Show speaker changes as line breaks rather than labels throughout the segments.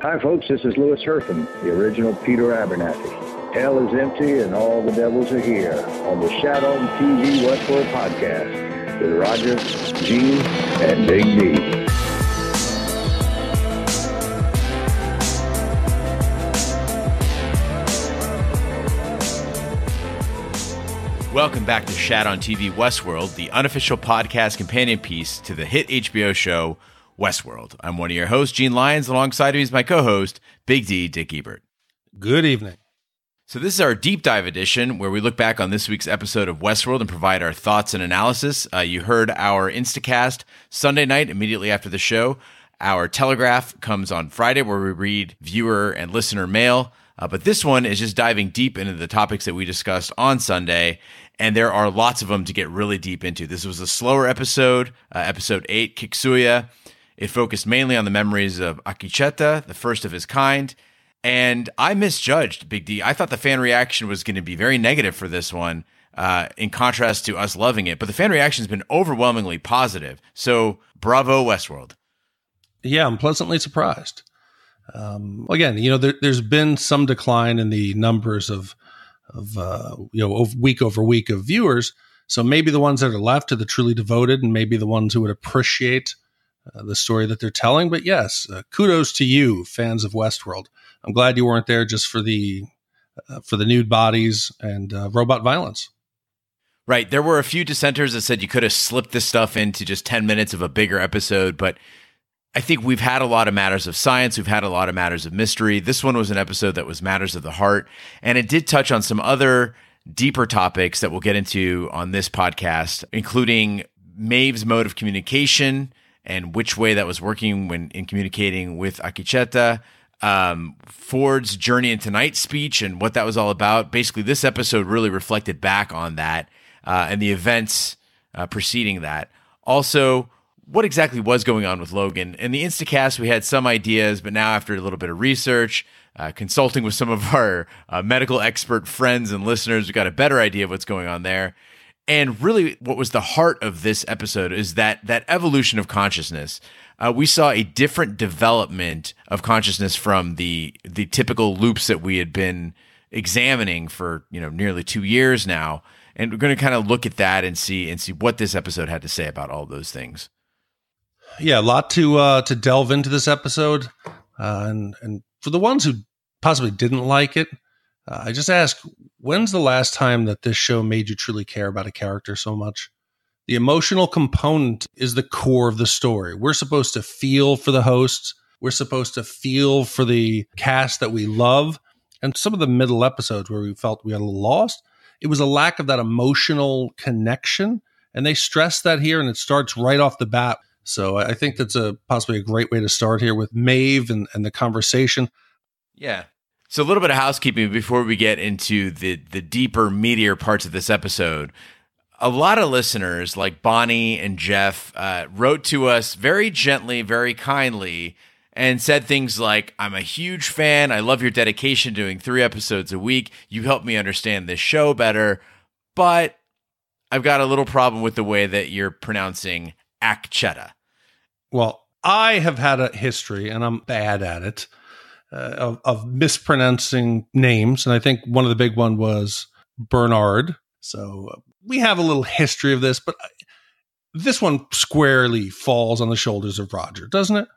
Hi, folks. This is Louis Herthum, the original Peter Abernathy. Hell is empty and all the devils are here on the Shat on TV Westworld podcast with Roger, Gene, and Big D.
Welcome back to Shat on TV Westworld, the unofficial podcast companion piece to the hit HBO show Westworld. I'm one of your hosts, Gene Lyons. Alongside me is my co-host, Big D, Dick Ebert.
Good evening.
So this is our deep dive edition where we look back on this week's episode of Westworld and provide our thoughts and analysis. Uh, you heard our Instacast Sunday night immediately after the show. Our Telegraph comes on Friday where we read viewer and listener mail. Uh, but this one is just diving deep into the topics that we discussed on Sunday and there are lots of them to get really deep into. This was a slower episode, uh, episode eight, Kiksuya. It focused mainly on the memories of Akicheta, the first of his kind. And I misjudged Big D. I thought the fan reaction was going to be very negative for this one, uh, in contrast to us loving it. But the fan reaction has been overwhelmingly positive. So bravo, Westworld.
Yeah, I'm pleasantly surprised. Um, again, you know, there, has been some decline in the numbers of of uh, you know week over week of viewers. So maybe the ones that are left are the truly devoted, and maybe the ones who would appreciate uh, the story that they're telling. But yes, uh, kudos to you, fans of Westworld. I'm glad you weren't there just for the uh, for the nude bodies and uh, robot violence.
Right. There were a few dissenters that said you could have slipped this stuff into just 10 minutes of a bigger episode, but I think we've had a lot of matters of science. We've had a lot of matters of mystery. This one was an episode that was matters of the heart, and it did touch on some other deeper topics that we'll get into on this podcast, including Maeve's mode of communication and which way that was working when in communicating with Akicheta, um, Ford's journey into night speech and what that was all about. Basically, this episode really reflected back on that uh, and the events uh, preceding that. Also, what exactly was going on with Logan. In the Instacast, we had some ideas, but now after a little bit of research, uh, consulting with some of our uh, medical expert friends and listeners, we got a better idea of what's going on there. And really, what was the heart of this episode is that that evolution of consciousness. Uh, we saw a different development of consciousness from the the typical loops that we had been examining for you know nearly two years now, and we're going to kind of look at that and see and see what this episode had to say about all those things
yeah, a lot to uh, to delve into this episode, uh, and and for the ones who possibly didn't like it, uh, I just ask, when's the last time that this show made you truly care about a character so much? The emotional component is the core of the story. We're supposed to feel for the hosts. We're supposed to feel for the cast that we love. And some of the middle episodes where we felt we got a little lost, it was a lack of that emotional connection. And they stress that here, and it starts right off the bat so I think that's a possibly a great way to start here with Maeve and, and the conversation.
Yeah. So a little bit of housekeeping before we get into the the deeper, meatier parts of this episode. A lot of listeners, like Bonnie and Jeff, uh, wrote to us very gently, very kindly, and said things like, "I'm a huge fan. I love your dedication doing three episodes a week. You helped me understand this show better, but I've got a little problem with the way that you're pronouncing Akcheta."
Well, I have had a history, and I'm bad at it, uh, of, of mispronouncing names. And I think one of the big one was Bernard. So uh, we have a little history of this, but this one squarely falls on the shoulders of Roger, doesn't it?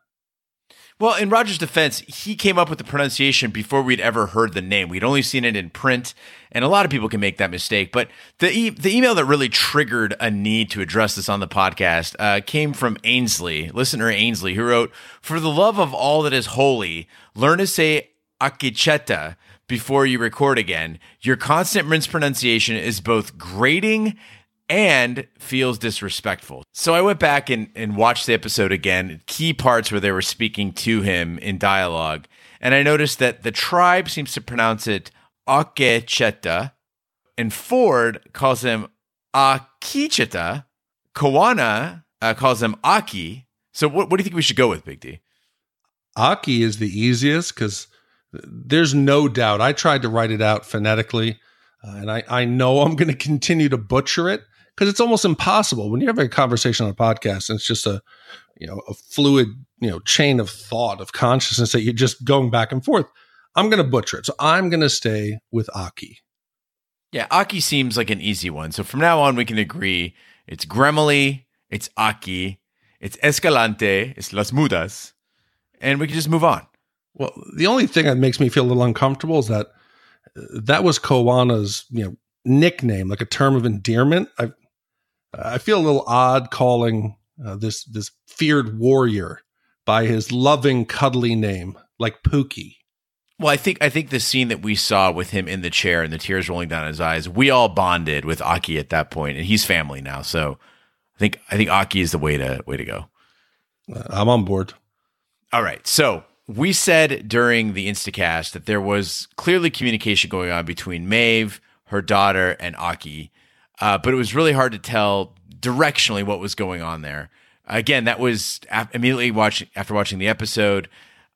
Well, in Roger's defense, he came up with the pronunciation before we'd ever heard the name. We'd only seen it in print, and a lot of people can make that mistake. But the e- the email that really triggered a need to address this on the podcast uh, came from Ainsley, listener Ainsley, who wrote, "For the love of all that is holy, learn to say akicheta." Before you record again, your constant mispronunciation is both grating and feels disrespectful. So I went back and, and watched the episode again, key parts where they were speaking to him in dialogue. And I noticed that the tribe seems to pronounce it Akecheta, and Ford calls him Akicheta. Kohana uh, calls him Aki. So what, what do you think we should go with, Big D?
Aki is the easiest because there's no doubt. I tried to write it out phonetically, uh, and I, I know I'm going to continue to butcher it because it's almost impossible when you have a conversation on a podcast and it's just a you know a fluid you know chain of thought of consciousness that you're just going back and forth. I'm going to butcher it, so I'm going to stay with Aki.
Yeah, Aki seems like an easy one. So from now on, we can agree it's Gremily, it's Aki, it's Escalante, it's Las Mudas, and we can just move on.
Well, the only thing that makes me feel a little uncomfortable is that uh, that was Kohana's, you know, nickname, like a term of endearment. I I feel a little odd calling uh, this this feared warrior by his loving, cuddly name, like Pookie.
Well, I think I think the scene that we saw with him in the chair and the tears rolling down his eyes, we all bonded with Aki at that point, and he's family now. So I think I think Aki is the way to way to go.
Uh, I'm on board.
All right, so we said during the Instacast that there was clearly communication going on between Maeve, her daughter, and Aki, uh, but it was really hard to tell directionally what was going on there. Again, that was immediately watching after watching the episode.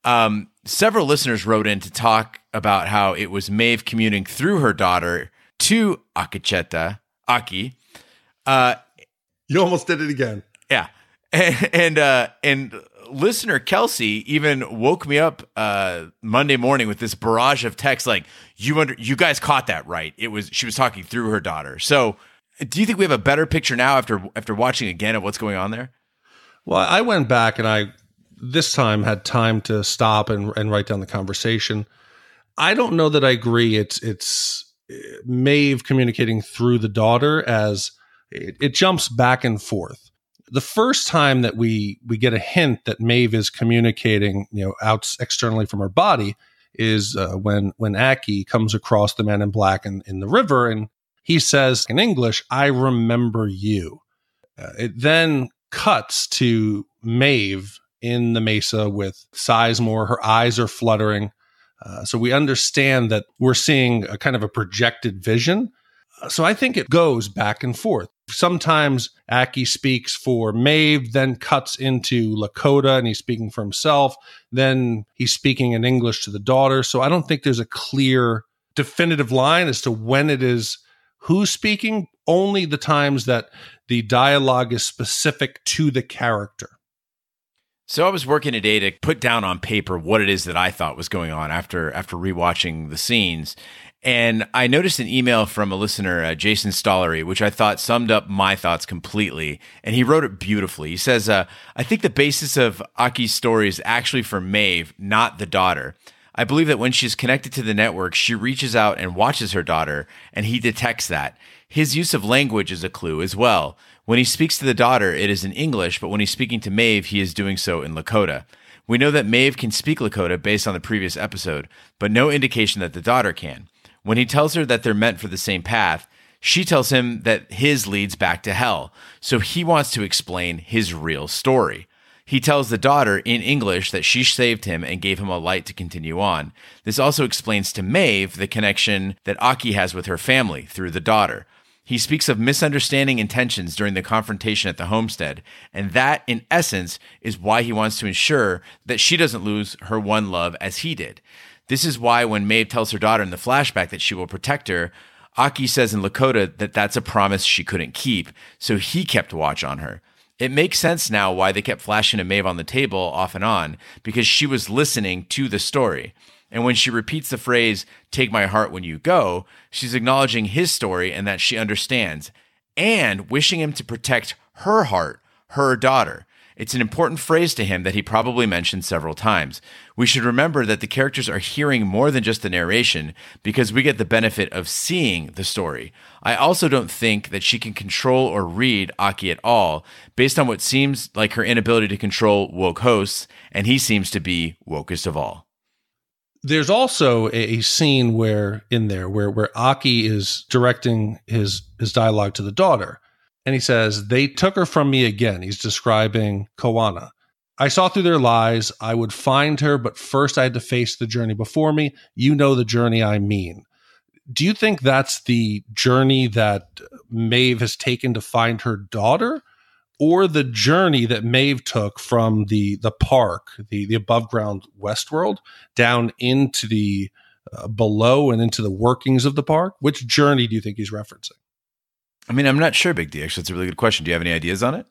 Um, several listeners wrote in to talk about how it was Maeve commuting through her daughter to Akicheta, Aki.
Uh, you almost did it again.
Yeah, and and, uh, and listener Kelsey even woke me up uh, Monday morning with this barrage of texts like you under you guys caught that right. It was she was talking through her daughter. So, do you think we have a better picture now after after watching again of what's going on there?
Well, I went back and I this time had time to stop and, and write down the conversation. I don't know that I agree. It's it's uh, Maeve communicating through the daughter as it, it jumps back and forth the first time that we we get a hint that Maeve is communicating, you know, out externally from her body is uh, when when Aki comes across the man in black in, in the river and he says in English, "I remember you." Uh, it then cuts to Maeve in the mesa with Sizemore. Her eyes are fluttering. Uh, so we understand that we're seeing a kind of a projected vision. Uh, so I think it goes back and forth. Sometimes Aki speaks for Maeve, then cuts into Lakota and he's speaking for himself. Then he's speaking in English to the daughter. So I don't think there's a clear, definitive line as to when it is who's speaking, only the times that the dialogue is specific to the character.
So I was working today to put down on paper what it is that I thought was going on after after rewatching the scenes. And I noticed an email from a listener, uh, Jason Stollery, which I thought summed up my thoughts completely. And he wrote it beautifully. He says, uh, I think the basis of Aki's story is actually for Maeve, not the daughter. I believe that when she's connected to the network, she reaches out and watches her daughter, and he detects that. His use of language is a clue as well. When he speaks to the daughter, it is in English, but when he's speaking to Maeve, he is doing so in Lakota. We know that Maeve can speak Lakota based on the previous episode, but no indication that the daughter can. When he tells her that they're meant for the same path, she tells him that his leads back to hell. So he wants to explain his real story. He tells the daughter in English that she saved him and gave him a light to continue on. This also explains to Maeve the connection that Aki has with her family through the daughter. He speaks of misunderstanding intentions during the confrontation at the homestead, and that, in essence, is why he wants to ensure that she doesn't lose her one love as he did. This is why when Maeve tells her daughter in the flashback that she will protect her, Aki says in Lakota that that's a promise she couldn't keep, so he kept watch on her. It makes sense now why they kept flashing to Maeve on the table off and on, because she was listening to the story. And when she repeats the phrase, take my heart when you go, she's acknowledging his story and that she understands, and wishing him to protect her heart, her daughter. It's an important phrase to him that he probably mentioned several times. We should remember that the characters are hearing more than just the narration because we get the benefit of seeing the story. I also don't think that she can control or read Aki at all based on what seems like her inability to control woke hosts, and he seems to be wokest of all.
There's also a, scene where in there where where Aki is directing his his dialogue to the daughter and he says, They took her from me again. He's describing Kohana. I saw through their lies. I would find her, but first I had to face the journey before me. You know the journey I mean. Do you think that's the journey that Maeve has taken to find her daughter? Or the journey that Maeve took from the the park, the the above ground Westworld, down into the uh, below and into the workings of the park? Which journey do you think he's referencing?
I mean, I'm not sure, Big D. Actually, it's a really good question. Do you have any ideas on it?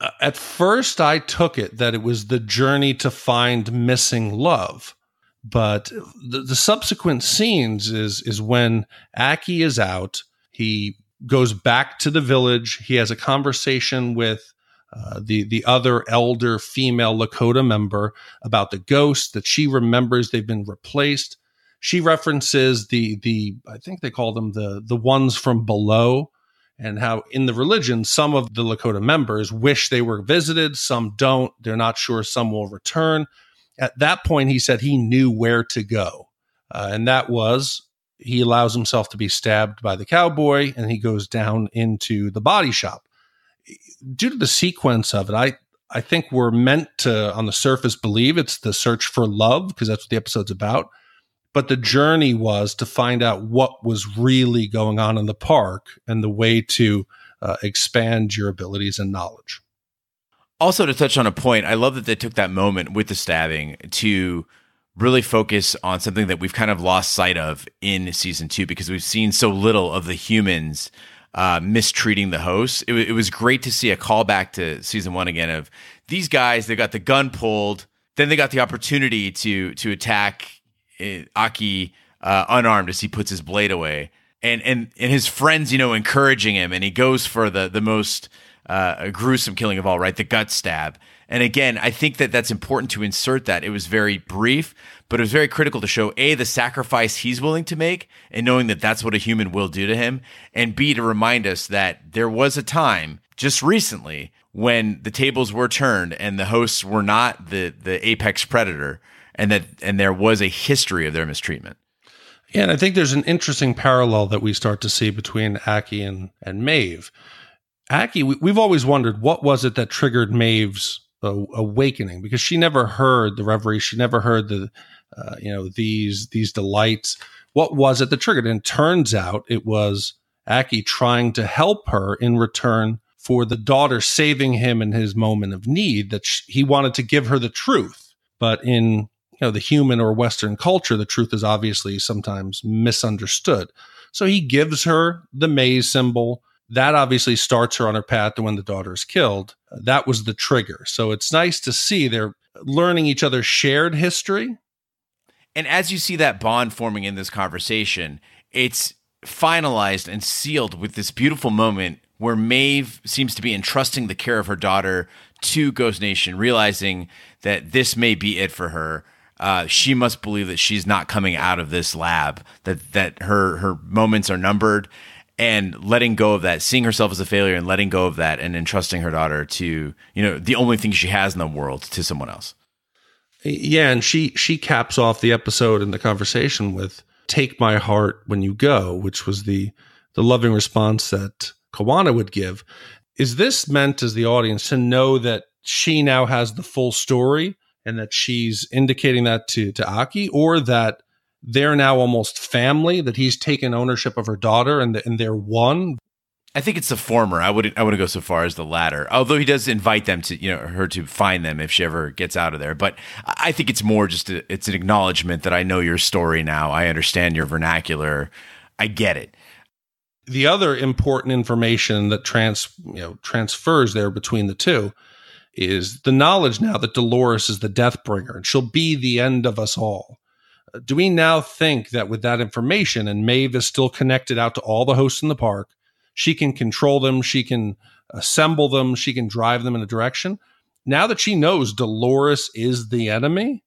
Uh, at first, I took it that it was the journey to find missing love. But the, the subsequent scenes is is when Aki is out. He goes back to the village. He has a conversation with uh, the the other elder female Lakota member about the ghost that she remembers they've been replaced. She references the the I think they call them the the ones from below and how in the religion some of the Lakota members wish they were visited, some don't. They're not sure some will return. At that point, he said he knew where to go, uh, and that was he allows himself to be stabbed by the cowboy, and he goes down into the body shop. Due to the sequence of it, I I think we're meant to, on the surface, believe it's the search for love because that's what the episode's about but the journey was to find out what was really going on in the park and the way to uh, expand your abilities and knowledge.
Also, to touch on a point, I love that they took that moment with the stabbing to really focus on something that we've kind of lost sight of in season two because we've seen so little of the humans uh, mistreating the host. It, it was great to see a callback to season one again of these guys. They got the gun pulled, then they got the opportunity to to attack Aki uh, unarmed as he puts his blade away, and and and his friends, you know, encouraging him, and he goes for the the most uh, gruesome killing of all, right? The gut stab. And again, I think that that's important to insert that. It was very brief, but it was very critical to show A, the sacrifice he's willing to make, and knowing that that's what a human will do to him, and B, to remind us that there was a time just recently when the tables were turned and the hosts were not the, the apex predator and that and there was a history of their mistreatment.
Yeah, and I think there's an interesting parallel that we start to see between Aki and, and Maeve. Aki, we, have always wondered what was it that triggered Maeve's uh, awakening because she never heard the reverie, she never heard the, uh, you know, these these delights. What was it that triggered? And turns out it was Aki trying to help her in return for the daughter saving him in his moment of need. That she, he wanted to give her the truth, but in you know the human or western culture the truth is obviously sometimes misunderstood. So he gives her the maze symbol. That obviously starts her on her path to when the daughter is killed. That was the trigger. So it's nice to see they're learning each other's shared history.
And as you see that bond forming in this conversation it's finalized and sealed with this beautiful moment where Maeve seems to be entrusting the care of her daughter to Ghost Nation, realizing that this may be it for her uh, she must believe that she's not coming out of this lab, that that her her moments are numbered, and letting go of that, seeing herself as a failure, and letting go of that, and entrusting her daughter to you know the only thing she has in the world to someone else.
Yeah, and she she caps off the episode and the conversation with "Take my heart when you go," which was the the loving response that Kohana would give. Is this meant as the audience to know that she now has the full story? And that she's indicating that to to Aki, or that they're now almost family, that he's taken ownership of her daughter and, the, and they're one.
I think it's the former. I wouldn't. I wouldn't go so far as the latter. Although he does invite them to, you know, her to find them if she ever gets out of there. But I think it's more just a, it's an acknowledgement that I know your story now. I understand your vernacular. I get it.
The other important information that trans you know transfers there between the two is the knowledge now that Dolores is the death bringer and she'll be the end of us all. Uh, do we now think that with that information and Maeve is still connected out to all the hosts in the park, she can control them, she can assemble them, she can drive them in a direction? Now that she knows Dolores is the enemy,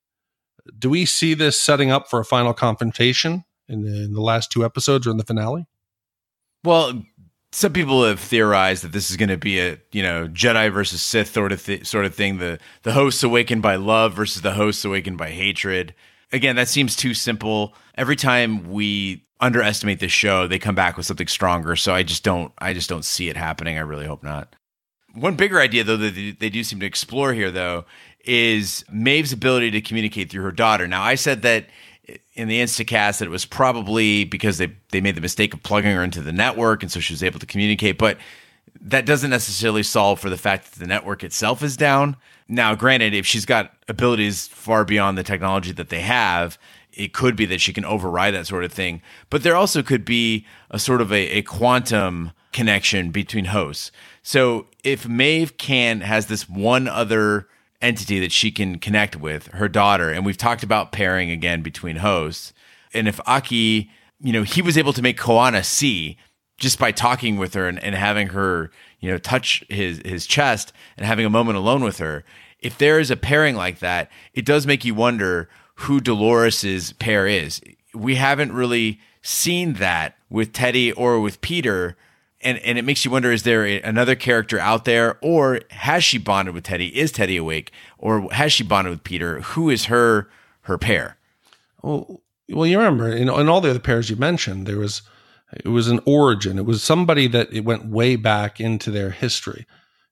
do we see this setting up for a final confrontation in the, in the last two episodes or in the finale?
Well, some people have theorized that this is going to be a you know Jedi versus Sith sort of th- sort of thing. The the hosts awakened by love versus the hosts awakened by hatred. Again, that seems too simple. Every time we underestimate this show, they come back with something stronger. So I just don't I just don't see it happening. I really hope not. One bigger idea though that they do seem to explore here though is Maeve's ability to communicate through her daughter. Now I said that in the Instacast that it was probably because they they made the mistake of plugging her into the network, and so she was able to communicate. But that doesn't necessarily solve for the fact that the network itself is down. Now, granted, if she's got abilities far beyond the technology that they have, it could be that she can override that sort of thing. But there also could be a sort of a, a quantum connection between hosts. So if Maeve can has this one other entity that she can connect with, her daughter, and we've talked about pairing again between hosts. And if Aki, you know, he was able to make Kohana see just by talking with her and, and having her, you know, touch his his chest and having a moment alone with her. If there is a pairing like that, it does make you wonder who Dolores's pair is. We haven't really seen that with Teddy or with Peter and and it makes you wonder: is there a, another character out there, or has she bonded with Teddy? Is Teddy awake, or has she bonded with Peter? Who is her her pair?
Well, well, you remember in, in all the other pairs you mentioned, there was it was an origin. It was somebody that it went way back into their history.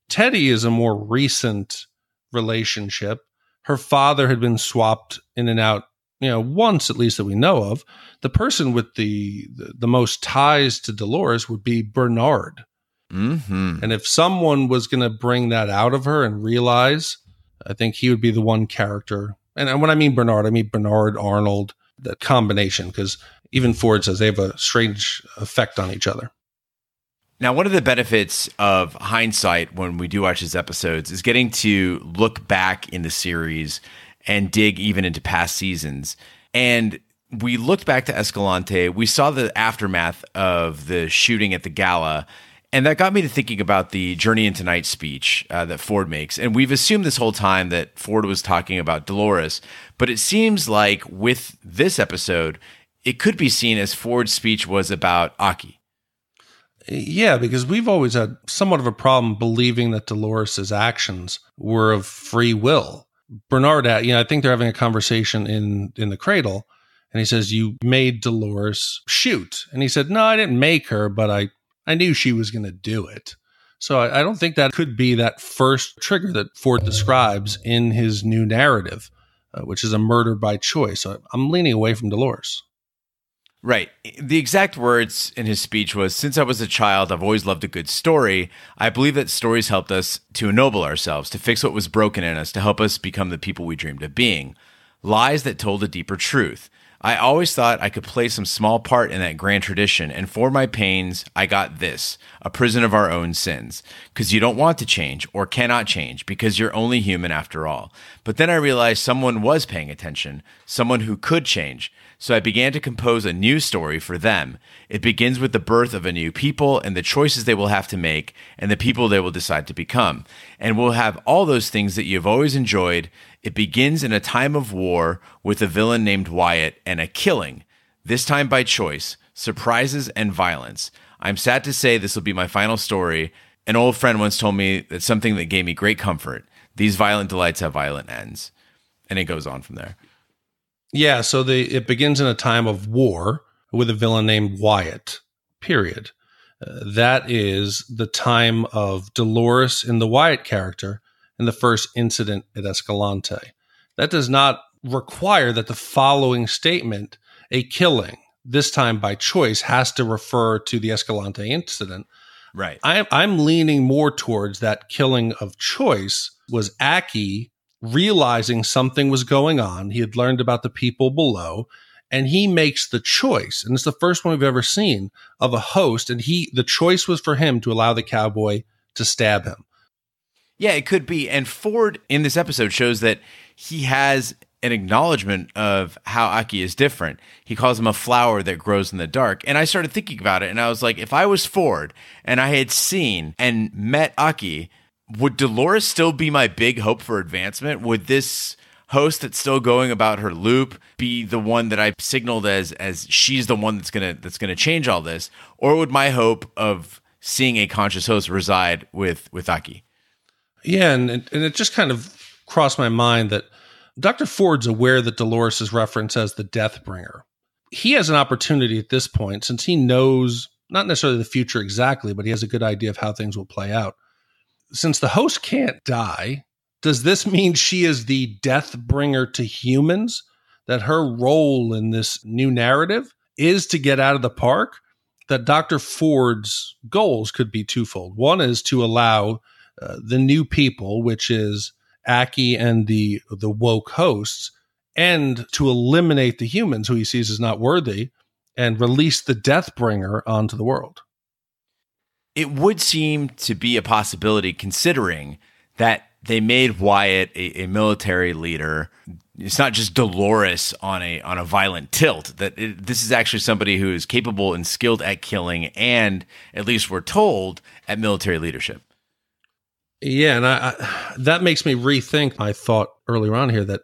Teddy is a more recent relationship. Her father had been swapped in and out you know, once at least that we know of, the person with the the, the most ties to Dolores would be Bernard.
Mm-hmm.
And if someone was going to bring that out of her and realize, I think he would be the one character. And when I mean Bernard, I mean Bernard Arnold, that combination, because even Ford says they have a strange effect on each other.
Now, one of the benefits of hindsight when we do watch these episodes is getting to look back in the series and dig even into past seasons. And we looked back to Escalante. We saw the aftermath of the shooting at the gala. And that got me to thinking about the Journey into Night speech uh, that Ford makes. And we've assumed this whole time that Ford was talking about Dolores. But it seems like with this episode, it could be seen as Ford's speech was about Aki.
Yeah, because we've always had somewhat of a problem believing that Dolores's actions were of free will. Bernard, you know, I think they're having a conversation in in the cradle, and he says, "You made Dolores shoot," and he said, "No, I didn't make her, but I I knew she was going to do it." So I, I, don't think that could be that first trigger that Ford describes in his new narrative, uh, which is a murder by choice. So I'm leaning away from Dolores.
Right. The exact words in his speech was Since I was a child, I've always loved a good story. I believe that stories helped us to ennoble ourselves, to fix what was broken in us, to help us become the people we dreamed of being. Lies that told a deeper truth. I always thought I could play some small part in that grand tradition, and for my pains, I got this a prison of our own sins. Because you don't want to change or cannot change because you're only human after all. But then I realized someone was paying attention, someone who could change. So I began to compose a new story for them. It begins with the birth of a new people and the choices they will have to make and the people they will decide to become. And we'll have all those things that you've always enjoyed. It begins in a time of war with a villain named Wyatt and a killing, this time by choice, surprises, and violence. I'm sad to say this will be my final story. An old friend once told me that something that gave me great comfort. These violent delights have violent ends. And it goes on from there.
Yeah, so the it begins in a time of war with a villain named Wyatt. Period. Uh, that is the time of Dolores in the Wyatt character and the first incident at Escalante. That does not require that the following statement, a killing, this time by choice, has to refer to the Escalante incident.
Right.
I'm, I'm leaning more towards that killing of choice was Aki realizing something was going on. He had learned about the people below and he makes the choice. And it's the first one we've ever seen of a host. And he, the choice was for him to allow the cowboy to stab him.
Yeah, it could be. And Ford in this episode shows that he has an acknowledgement of how Aki is different. He calls him a flower that grows in the dark. And I started thinking about it and I was like, if I was Ford and I had seen and met Aki, would Dolores still be my big hope for advancement? Would this host that's still going about her loop be the one that I signaled as as she's the one that's gonna that's gonna change all this, or would my hope of seeing a conscious host reside with with Aki?
Yeah, and and it just kind of crossed my mind that Dr. Ford's aware that Dolores is referenced as the Death Bringer. He has an opportunity at this point, since he knows not necessarily the future exactly, but he has a good idea of how things will play out since the host can't die, does this mean she is the death bringer to humans? That her role in this new narrative is to get out of the park? That Dr. Ford's goals could be twofold. One is to allow uh, the new people, which is Aki and the the woke hosts, and to eliminate the humans who he sees as not worthy, and release the Deathbringer onto the world.
It would seem to be a possibility considering that they made Wyatt a, a military leader. It's not just Dolores on a on a violent tilt. That it, this is actually somebody who is capable and skilled at killing, and at least we're told at military leadership.
Yeah, and I, I, that makes me rethink my thought earlier on here that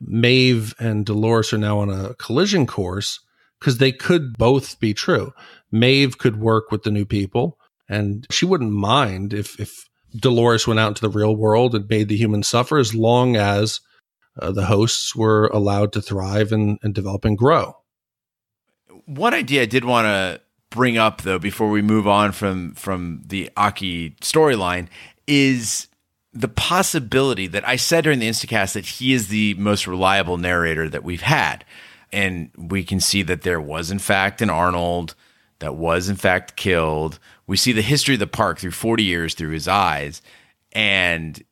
Maeve and Dolores are now on a collision course because they could both be true. Maeve could work with the new people, and she wouldn't mind if if Dolores went out into the real world and made the humans suffer as long as uh, the hosts were allowed to thrive and, and develop and grow.
One idea I did want to bring up though before we move on from from the Aki storyline is the possibility that I said during the Instacast that he is the most reliable narrator that we've had. And we can see that there was, in fact, an Arnold that was, in fact, killed. We see the history of the park through 40 years through his eyes and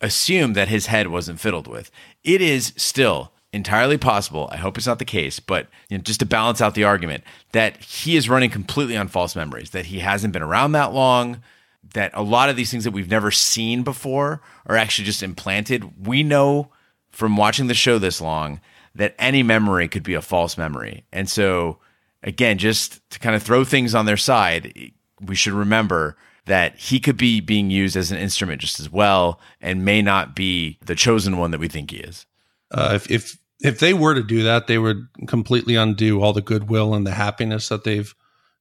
assume that his head wasn't fiddled with. It is still entirely possible. I hope it's not the case, but you know, just to balance out the argument that he is running completely on false memories, that he hasn't been around that long, that a lot of these things that we've never seen before are actually just implanted. We know from watching the show this long that any memory could be a false memory. And so, again, just to kind of throw things on their side, we should remember that he could be being used as an instrument just as well and may not be the chosen one that we think he is.
Uh, if, if if they were to do that, they would completely undo all the goodwill and the happiness that they've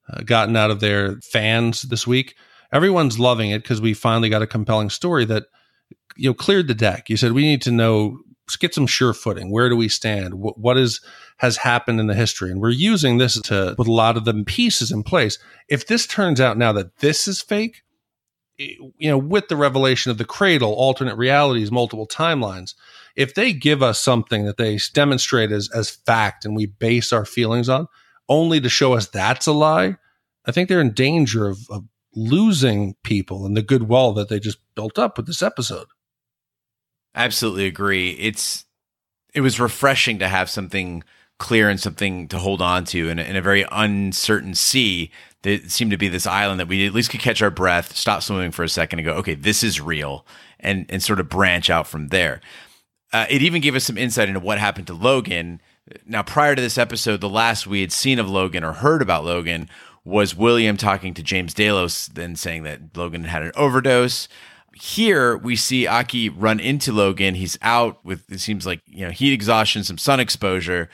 uh, gotten out of their fans this week everyone's loving it because we finally got a compelling story that you know cleared the deck. You said we need to know get some sure footing. Where do we stand? what, what is has happened in the history? And we're using this to with a lot of the pieces in place. If this turns out now that this is fake, you know, with the revelation of the cradle, alternate realities, multiple timelines, if they give us something that they demonstrate as as fact and we base our feelings on, only to show us that's a lie, I think they're in danger of, of losing people and the goodwill that they just built up with this episode.
Absolutely agree. It's it was refreshing to have something clear and something to hold on to in a, in a very uncertain sea that seemed to be this island that we at least could catch our breath, stop swimming for a second and go, okay, this is real and and sort of branch out from there. Uh, it even gave us some insight into what happened to Logan. Now, prior to this episode, the last we had seen of Logan or heard about Logan was William talking to James Delos, then saying that Logan had an overdose. Here we see Aki run into Logan. He's out with it seems like you know heat exhaustion, some sun exposure,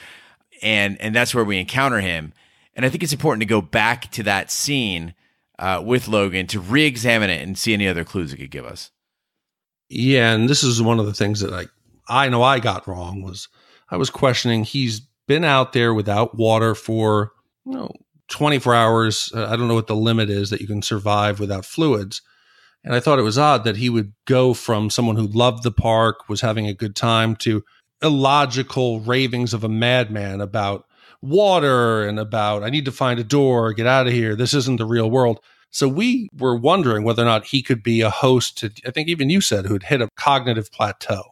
and and that's where we encounter him. And I think it's important to go back to that scene uh, with Logan to re-examine it and see any other clues it could give us.
Yeah, and this is one of the things that I I know I got wrong was I was questioning he's been out there without water for you know 24 hours. Uh, I don't know what the limit is that you can survive without fluids. And I thought it was odd that he would go from someone who loved the park, was having a good time, to illogical ravings of a madman about water and about, I need to find a door, get out of here. This isn't the real world. So we were wondering whether or not he could be a host to, I think even you said, who'd hit a cognitive plateau.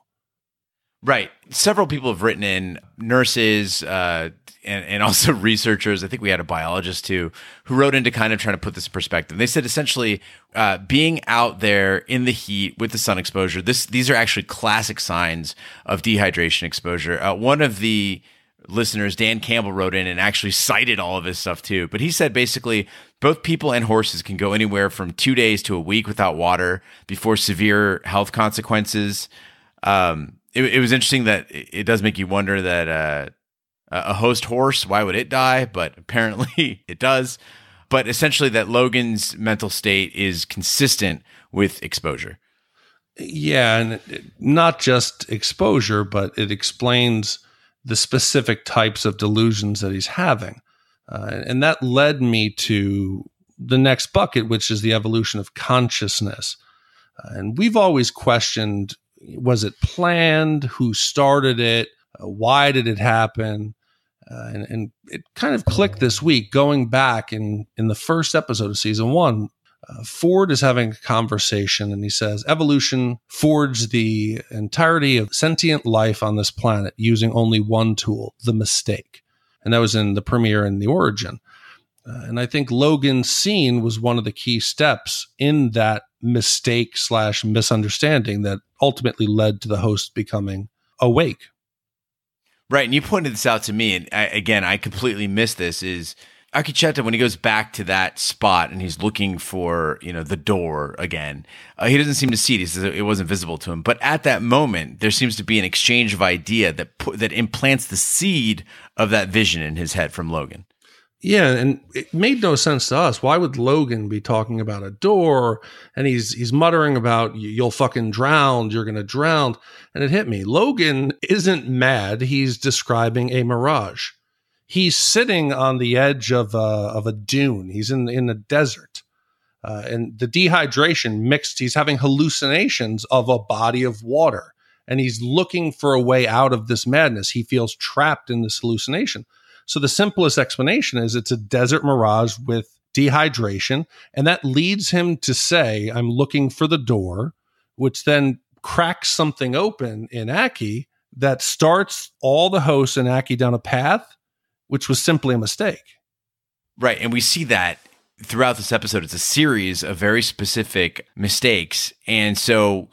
Right. Several people have written in nurses, uh, and, and also researchers. I think we had a biologist too who wrote into kind of trying to put this in perspective. They said essentially uh, being out there in the heat with the sun exposure. This these are actually classic signs of dehydration exposure. Uh, one of the listeners, Dan Campbell, wrote in and actually cited all of this stuff too. But he said basically both people and horses can go anywhere from two days to a week without water before severe health consequences. Um, it, it was interesting that it, does make you wonder that uh, a host horse, why would it die? But apparently it does. But essentially, that Logan's mental state is consistent with exposure.
Yeah, and not just exposure, but it explains the specific types of delusions that he's having. Uh, and that led me to the next bucket, which is the evolution of consciousness. Uh, and we've always questioned was it planned? Who started it? Uh, why did it happen? Uh, and, and, it kind of clicked this week going back in in the first episode of season one. Uh, ford is having a conversation and he says evolution forged the entirety of sentient life on this planet using only one tool the mistake. And that was in the premiere and the origin. Uh, and I think Logan's scene was one of the key steps in that mistake slash misunderstanding that ultimately led to the host becoming awake.
Right, and you pointed this out to me, and I, again, I completely missed this. Is Arquitecta when he goes back to that spot and he's looking for you know the door again, uh, he doesn't seem to see it. He says it wasn't visible to him. But at that moment, there seems to be an exchange of idea that pu- that implants the seed of that vision in his head from Logan.
Yeah, and it made no sense to us. Why would Logan be talking about a door and he's he's muttering about you'll fucking drown, you're to drown, and it hit me. Logan isn't mad, he's describing a mirage. He's sitting on the edge of a, of a dune. He's in in a desert. Uh, and the dehydration mixed, he's having hallucinations of a body of water and he's looking for a way out of this madness. He feels trapped in this hallucination. So the simplest explanation is it's a desert mirage with dehydration. And that leads him to say, I'm looking for the door, which then cracks something open in Aki that starts all the hosts in Aki down a path, which was simply a mistake.
Right. And we see that throughout this episode. It's a series of very specific mistakes. And so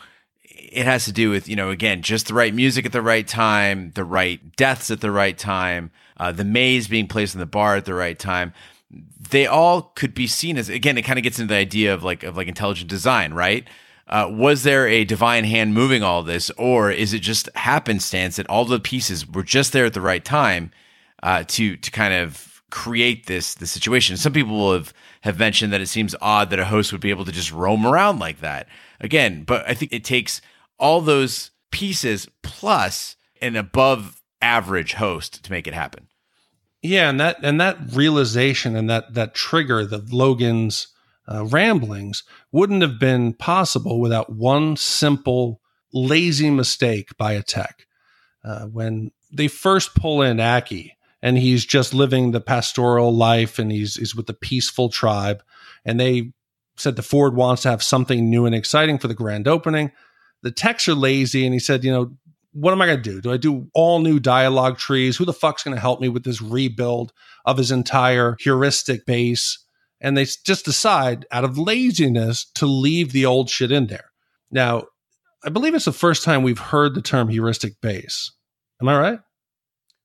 it has to do with, you know, again, just the right music at the right time, the right deaths at the right time, uh, the maze being placed in the bar at the right time. They all could be seen as again. It kind of gets into the idea of like of like intelligent design, right? Uh, was there a divine hand moving all this, or is it just happenstance that all the pieces were just there at the right time uh, to to kind of create this the situation? Some people have have mentioned that it seems odd that a host would be able to just roam around like that. Again, but I think it takes all those pieces plus an above average host to make it happen.
Yeah, and that and that realization and that that trigger, the Logan's uh, ramblings, wouldn't have been possible without one simple lazy mistake by a tech. Uh, when they first pull in Aki, and he's just living the pastoral life, and he's he's with the peaceful tribe, and they said the Ford wants to have something new and exciting for the grand opening. The techs are lazy, and he said, you know, what am I going to do? Do I do all new dialogue trees? Who the fuck's going to help me with this rebuild of his entire heuristic base? And they just decide out of laziness to leave the old shit in there. Now, I believe it's the first time we've heard the term heuristic base. Am I right?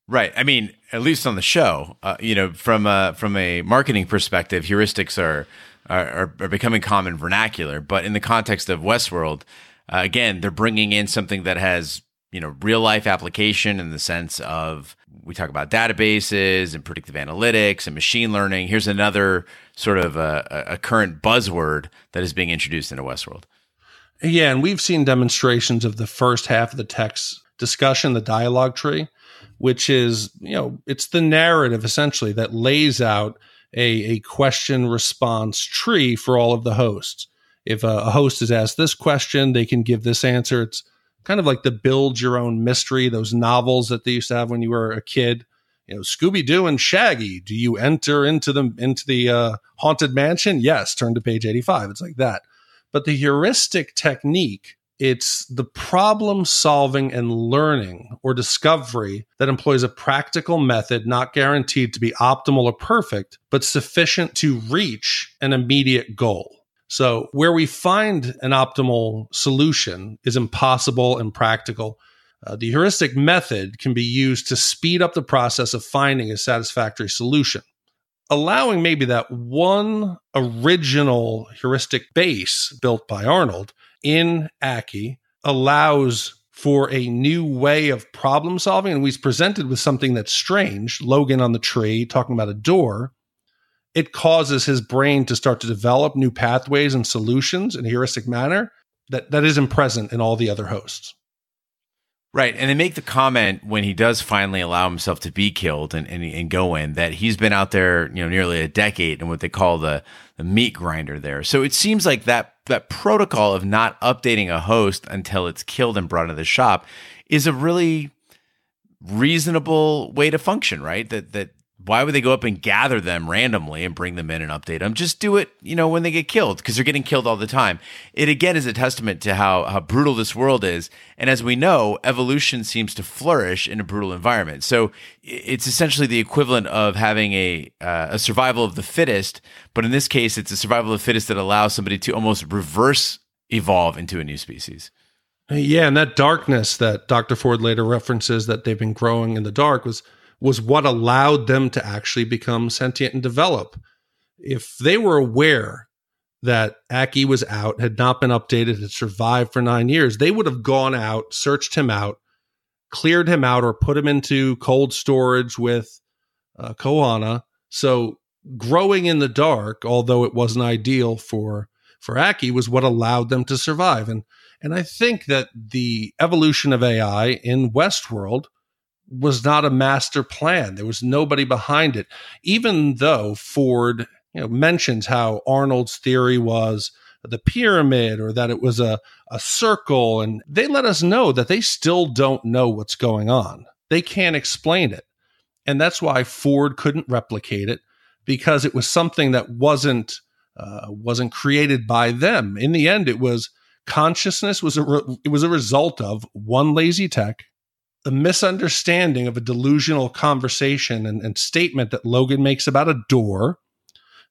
Right. I mean, at least on the show, uh, you know, from a, from a marketing perspective, heuristics are, are, are becoming common vernacular. But in the context of Westworld, uh, again, they're bringing in something that has you know real life application in the sense of we talk about databases and predictive analytics and machine learning. Here's another sort of a, a current buzzword that is being introduced into westworld.
Yeah and we've seen demonstrations of the first half of the text discussion the dialogue tree which is you know it's the narrative essentially that lays out a, a question response tree for all of the hosts if a, host is asked this question they can give this answer it's kind of like the build your own mystery, those novels that they used to have when you were a kid. You know, Scooby Doo and Shaggy. Do you enter into the into the uh, haunted mansion? Yes. Turn to page eighty five. It's like that. But the heuristic technique, it's the problem solving and learning or discovery that employs a practical method not guaranteed to be optimal or perfect, but sufficient to reach an immediate goal. So, where we find an optimal solution is impossible and practical. Uh, the heuristic method can be used to speed up the process of finding a satisfactory solution, allowing maybe that one original heuristic base built by Arnold in Aki allows for a new way of problem solving. And he's presented with something that's strange Logan on the tree talking about a door it causes his brain to start to develop new pathways and solutions in a heuristic manner that, that isn't present in all the other hosts.
Right. And they make the comment when he does finally allow himself to be killed and, and, and, go in that he's been out there, you know, nearly a decade in what they call the, the meat grinder there. So it seems like that that protocol of not updating a host until it's killed and brought into the shop is a really reasonable way to function, right? That that why would they go up and gather them randomly and bring them in and update them? Just do it, you know, when they get killed because they're getting killed all the time. It again is a testament to how how brutal this world is. And as we know, evolution seems to flourish in a brutal environment. So it's essentially the equivalent of having a uh, a survival of the fittest, but in this case, it's a survival of the fittest that allows somebody to almost reverse evolve into a new species.
Yeah, and that darkness that Dr. Ford later references that they've been growing in the dark was was what allowed them to actually become sentient and develop. If they were aware that Aki was out, had not been updated, had survived for nine years, they would have gone out, searched him out, cleared him out, or put him into cold storage with uh. So growing in the dark, although it wasn't ideal for for Aki, was what allowed them to survive. And and I think that the evolution of AI in Westworld was not a master plan. There was nobody behind it. Even though Ford you know, mentions how Arnold's theory was the pyramid or that it was a, a circle, and they let us know that they still don't know what's going on. They can't explain it. And that's why Ford couldn't replicate it because it was something that wasn't uh, wasn't created by them. In the end, it was consciousness was a re- it was a result of one lazy tech the misunderstanding of a delusional conversation and, and, statement that Logan makes about a door,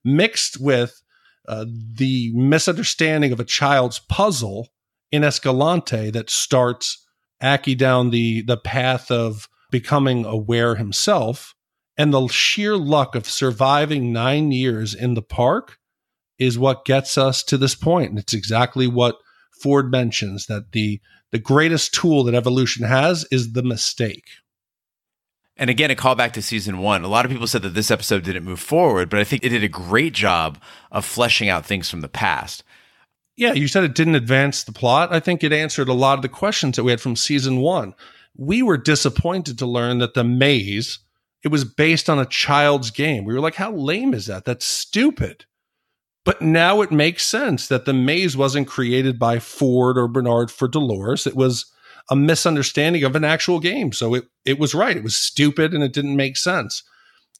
mixed with uh, the misunderstanding of a child's puzzle in Escalante that starts Aki down the, the path of becoming aware himself, and the sheer luck of surviving nine years in the park is what gets us to this point. And it's exactly what Ford mentions that the the greatest tool that evolution has is the mistake.
And again, a callback to season one. A lot of people said that this episode didn't move forward, but I think it did a great job of fleshing out things from the past.
Yeah, you said it didn't advance the plot. I think it answered a lot of the questions that we had from season one. We were disappointed to learn that the maze, it was based on a child's game. We were like, how lame is that? That's stupid. But now it makes sense that the maze wasn't created by Ford or Bernard for Dolores. It was a misunderstanding of an actual game. So it, it was right. It was stupid and it didn't make sense.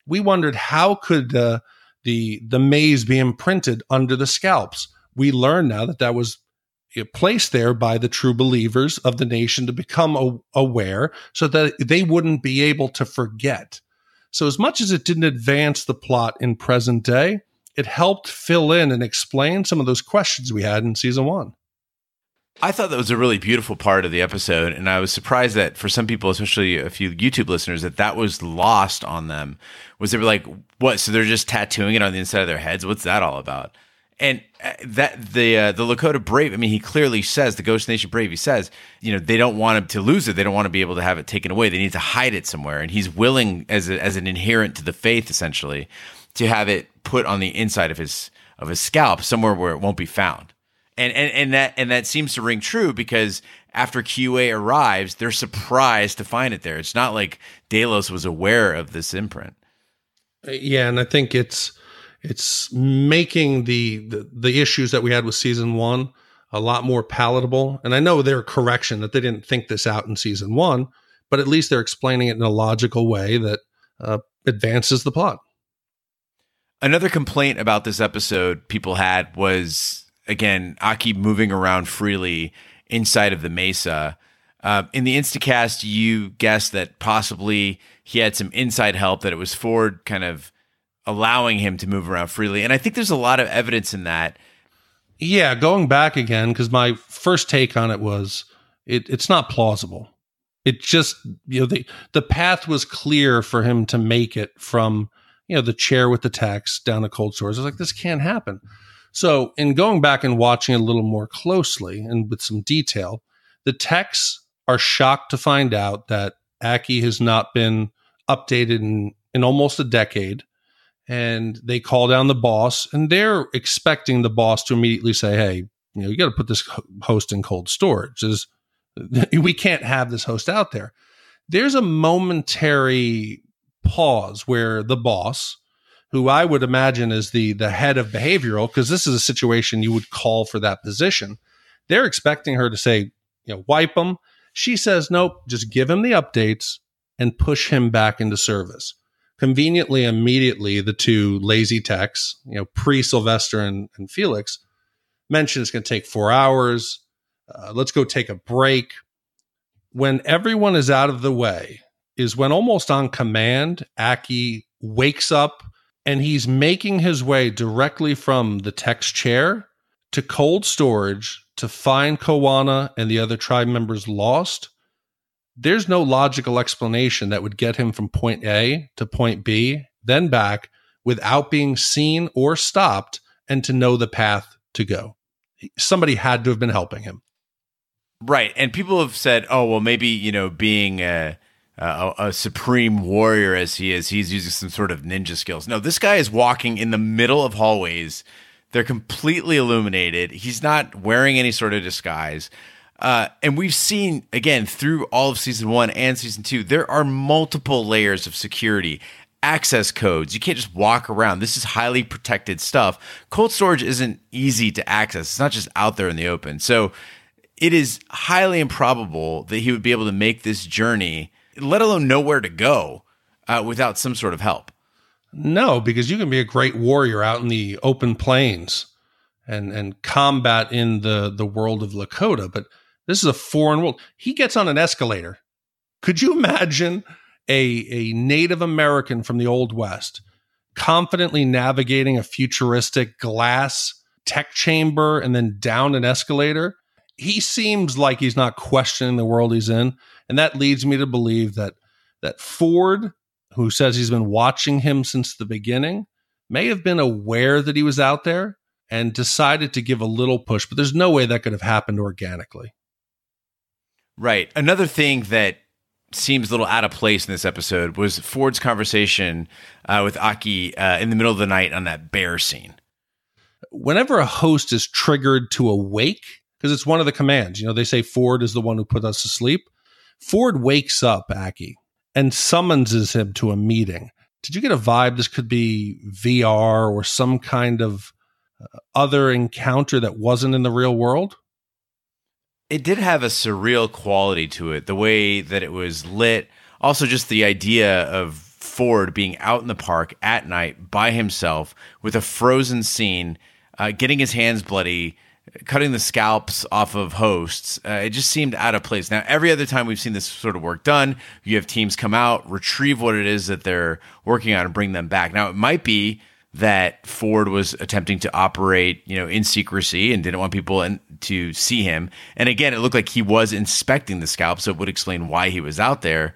We wondered how could uh, the the maze be imprinted under the scalps. We learn now that that was placed there by the true believers of the nation to become aware so that they wouldn't be able to forget. So as much as it didn't advance the plot in present day, it helped fill in and explain some of those questions we had in season one.
I thought that was a really beautiful part of the episode, and I was surprised that for some people, especially a few YouTube listeners, that that was lost on them. Was they were like, "What? So they're just tattooing it on the inside of their heads? What's that all about?" And uh, that the uh, the Lakota Brave, I mean, he clearly says the Ghost Nation Brave. He says, you know, they don't want him to lose it. They don't want to be able to have it taken away. They need to hide it somewhere, and he's willing as a, as an inherent to the faith, essentially, to have it put on the inside of his of his scalp somewhere where it won't be found. And and and that and that seems to ring true because after QA arrives, they're surprised to find it there. It's not like Delos was aware of this imprint.
Yeah, and I think it's it's making the, the the issues that we had with season one a lot more palatable. And I know they're a correction that they didn't think this out in season one, but at least they're explaining it in a logical way that uh, advances the plot.
Another complaint about this episode people had was again Aki moving around freely inside of the mesa. Uh, in the Instacast, you guessed that possibly he had some inside help, that it was Ford kind of allowing him to move around freely. And I think there's a lot of evidence in that.
Yeah, going back again, because my first take on it was it, it's not plausible. It just, you know, the, the path was clear for him to make it from you know, the chair with the text down the cold stores. I was like, this can't happen. So, in going back and watching a little more closely and with some detail, the techs are shocked to find out that Aki has not been updated in, in almost a decade. And they call down the boss, and they're expecting the boss to immediately say, Hey, you know, you got to put this host in cold storage. Is we can't have this host out there. There's a momentary pause where the boss, who I would imagine is the the head of behavioral, because this is a situation you would call for that position, they're expecting her to say, you know, wipe them. She says, nope, just give him the updates and push him back into service. conveniently, immediately, the two lazy techs, you know, pre Sylvester and, and Felix, mention it's going to take four hours. Uh, let's go take a break. When everyone is out of the way, is when almost on command, Aki wakes up and he's making his way directly from the tech's chair to cold storage to find Kohana and the other tribe members lost there's no logical explanation that would get him from point A to point B, then back without being seen or stopped and to know the path to go. Somebody had to have been helping him.
Right. And people have said, oh, well, maybe, you know, being a, a, a, supreme warrior as he is, he's using some sort of ninja skills. No, this guy is walking in the middle of hallways. They're completely illuminated. He's not wearing any sort of disguise. Uh, and we've seen again through all of season one and season two, there are multiple layers of security, access codes. You can't just walk around. This is highly protected stuff. Cold storage isn't easy to access. It's not just out there in the open. So it is highly improbable that he would be able to make this journey, let alone know where to go, uh, without some sort of help.
No, because you can be a great warrior out in the open plains and and combat in the the world of Lakota, but this is a foreign world. He gets on an escalator. Could you imagine a, a Native American from the Old West confidently navigating a futuristic glass tech chamber and then down an escalator? He seems like he's not questioning the world he's in. And that leads me to believe that that Ford, who says he's been watching him since the beginning, may have been aware that he was out there and decided to give a little push, but there's no way that could have happened organically.
Right. Another thing that seems a little out of place in this episode was Ford's conversation uh, with Aki uh, in the middle of the night on that bear scene.
Whenever a host is triggered to awake, because it's one of the commands, you know, they say Ford is the one who put us to sleep. Ford wakes up Aki and summonses him to a meeting. Did you get a vibe this could be VR or some kind of uh, other encounter that wasn't in the real world?
it did have a surreal quality to it, the way that it was lit. Also, just the idea of Ford being out in the park at night by himself with a frozen scene, uh, getting his hands bloody, cutting the scalps off of hosts. Uh, it just seemed out of place. Now, every other time we've seen this sort of work done, you have teams come out, retrieve what it is that they're working on, and bring them back. Now, it might be that Ford was attempting to operate, you know, in secrecy and didn't want people in, to see him. And again, it looked like he was inspecting the scalp, so it would explain why he was out there.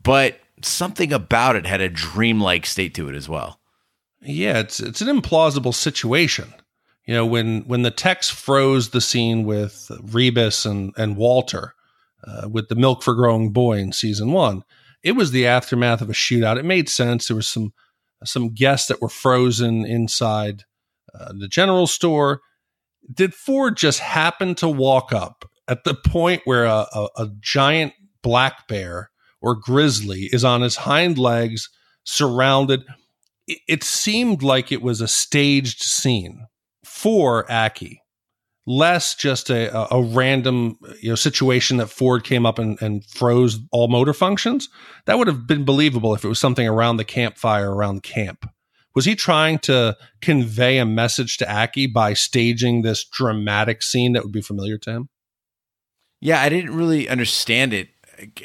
But something about it had a dreamlike state to it as well.
Yeah, it's it's an implausible situation. You know, when when the text froze the scene with Rebus and and Walter uh, with the milk for growing boy in season one, it was the aftermath of a shootout. It made sense. There was some some guests that were frozen inside uh, the general store. Did Ford just happen to walk up at the point where a, a, a giant black bear or grizzly is on his hind legs, surrounded? It, it seemed like it was a staged scene for Aki less just a, a, random you know situation that Ford came up and, and froze all motor functions. That would have been believable if it was something around the campfire around camp. Was he trying to convey a message to Aki by staging this dramatic scene that would be familiar to him?
Yeah, I didn't really understand it.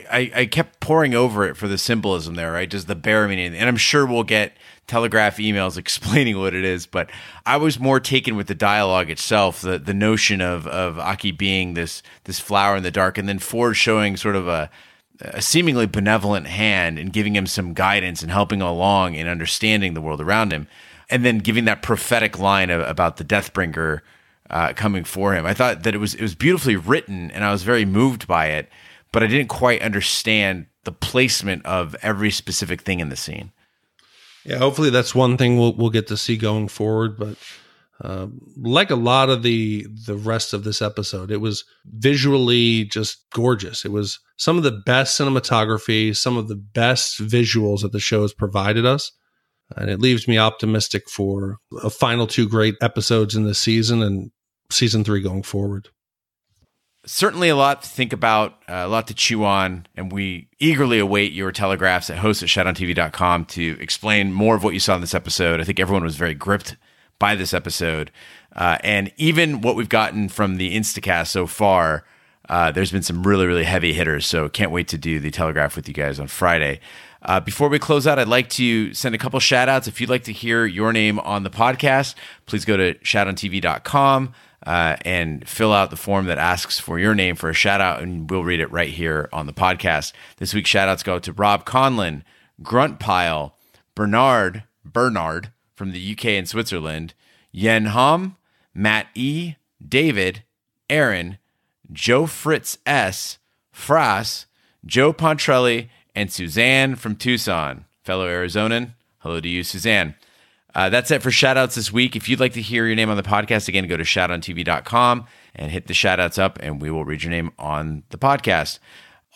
I, I kept poring over it for the symbolism there, right? Just the bare meaning. And I'm sure we'll get telegraph emails explaining what it is, but I was more taken with the dialogue itself, the the notion of of Aki being this this flower in the dark, and then Ford showing sort of a a seemingly benevolent hand and giving him some guidance and helping along in understanding the world around him, and then giving that prophetic line of, about the Deathbringer uh, coming for him. I thought that it was it was beautifully written, and I was very moved by it, but I didn't quite understand the placement of every specific thing in the scene.
Yeah, hopefully that's one thing we'll we'll get to see going forward. But uh, like a lot of the the rest of this episode, it was visually just gorgeous. It was some of the best cinematography, some of the best visuals that the show has provided us, and it leaves me optimistic for a final two great episodes in this season and season three going forward.
Certainly a lot to think about, uh, a lot to chew on, and we eagerly await your telegraphs at host at shatontv.com to explain more of what you saw in this episode. I think everyone was very gripped by this episode. Uh, and even what we've gotten from the Instacast so far, uh, there's been some really, really heavy hitters. So can't wait to do the telegraph with you guys on Friday. Uh, before we close out, I'd like to send a couple shout outs. If you'd like to hear your name on the podcast, please go to shatontv.com uh, and fill out the form that asks for your name for a shout out, and we'll read it right here on the podcast. This week's shout outs go to Rob Conlon, Grunt Pile, Bernard, Bernard from the UK and Switzerland, Yen Hom, Matt E., David, Aaron, Joe Fritz S., Fras, Joe Pontrelli, and Suzanne from Tucson. Fellow Arizonan, hello to you, Suzanne. Uh, that's it for shoutouts this week. If you'd like to hear your name on the podcast, again, go to shatontv.com and hit the shoutouts up, and we will read your name on the podcast.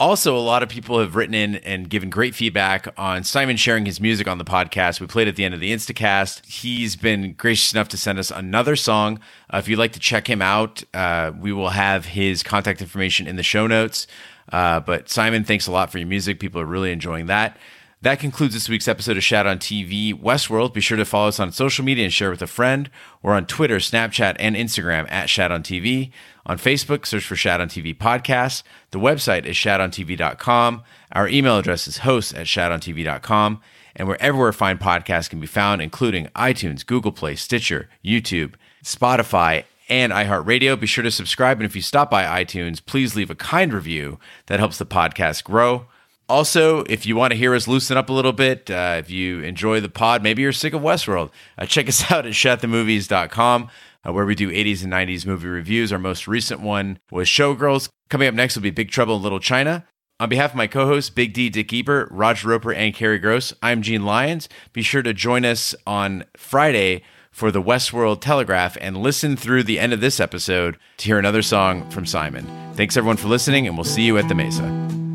Also, a lot of people have written in and given great feedback on Simon sharing his music on the podcast. We played at the end of the Instacast. He's been gracious enough to send us another song. Uh, if you'd like to check him out, uh, we will have his contact information in the show notes. Uh, but Simon, thanks a lot for your music. People are really enjoying that. That concludes this week's episode of Shat on TV Westworld. Be sure to follow us on social media and share with a friend, or on Twitter, Snapchat, and Instagram at Shat on TV. On Facebook, search for Shat on TV Podcast. The website is shatontv.com. Our email address is hosts at shatontv.com. And wherever fine podcasts can be found, including iTunes, Google Play, Stitcher, YouTube, Spotify, and iHeartRadio. Be sure to subscribe. And if you stop by iTunes, please leave a kind review. That helps the podcast grow. Also, if you want to hear us loosen up a little bit, uh, if you enjoy the pod, maybe you're sick of Westworld, uh, check us out at shatthemovies.com, uh, where we do 80s and 90s movie reviews. Our most recent one was Showgirls. Coming up next will be Big Trouble in Little China. On behalf of my co hosts, Big D, Dick Ebert, Roger Roper, and Carrie Gross, I'm Gene Lyons. Be sure to join us on Friday for the Westworld Telegraph and listen through the end of this episode to hear another song from Simon. Thanks everyone for listening, and we'll see you at the Mesa.